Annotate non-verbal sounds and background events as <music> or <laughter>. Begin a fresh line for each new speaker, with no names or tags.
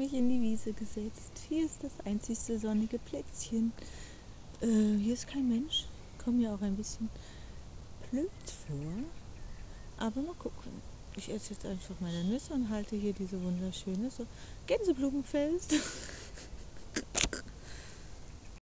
mich in die Wiese gesetzt. Hier ist das einzigste sonnige Plätzchen. Äh, hier ist kein Mensch. Kommt mir auch ein bisschen blöd vor. Aber mal gucken. Ich esse jetzt einfach meine Nüsse und halte hier diese wunderschöne so Gänseblumenfest. <laughs>